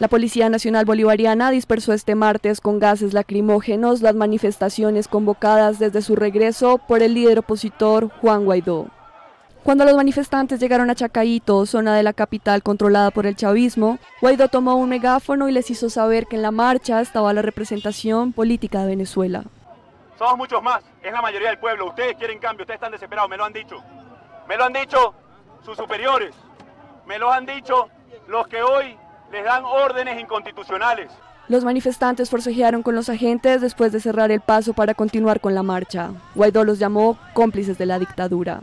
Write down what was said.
La Policía Nacional Bolivariana dispersó este martes con gases lacrimógenos las manifestaciones convocadas desde su regreso por el líder opositor Juan Guaidó. Cuando los manifestantes llegaron a Chacaito, zona de la capital controlada por el chavismo, Guaidó tomó un megáfono y les hizo saber que en la marcha estaba la representación política de Venezuela. Somos muchos más, es la mayoría del pueblo. Ustedes quieren cambio, ustedes están desesperados, me lo han dicho. Me lo han dicho sus superiores, me lo han dicho los que hoy les dan órdenes inconstitucionales. Los manifestantes forcejearon con los agentes después de cerrar el paso para continuar con la marcha. Guaidó los llamó cómplices de la dictadura.